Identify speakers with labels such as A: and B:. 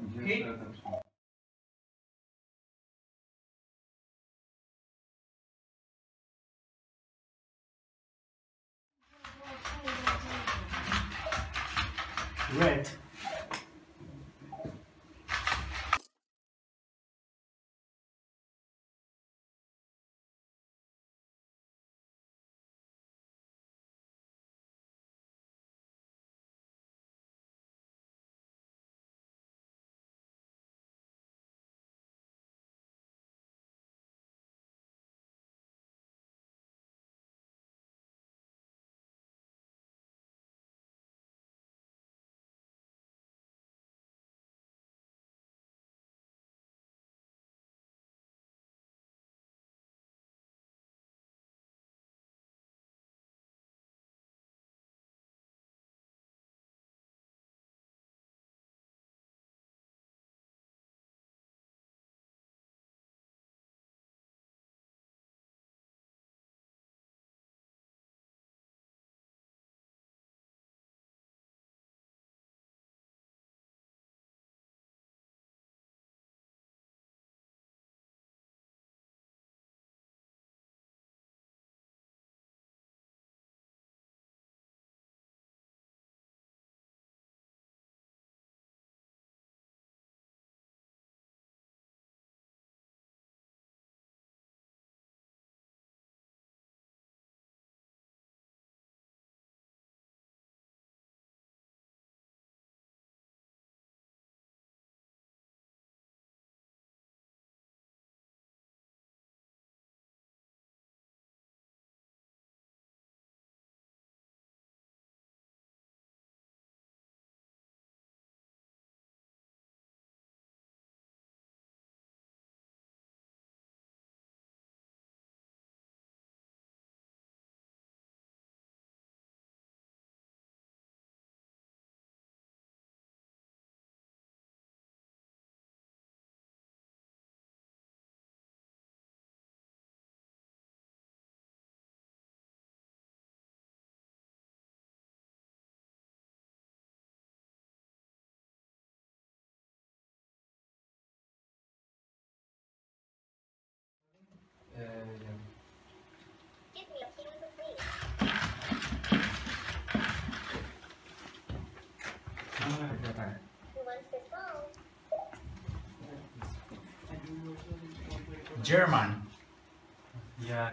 A: Mhm. repeat? Red. German. Yeah.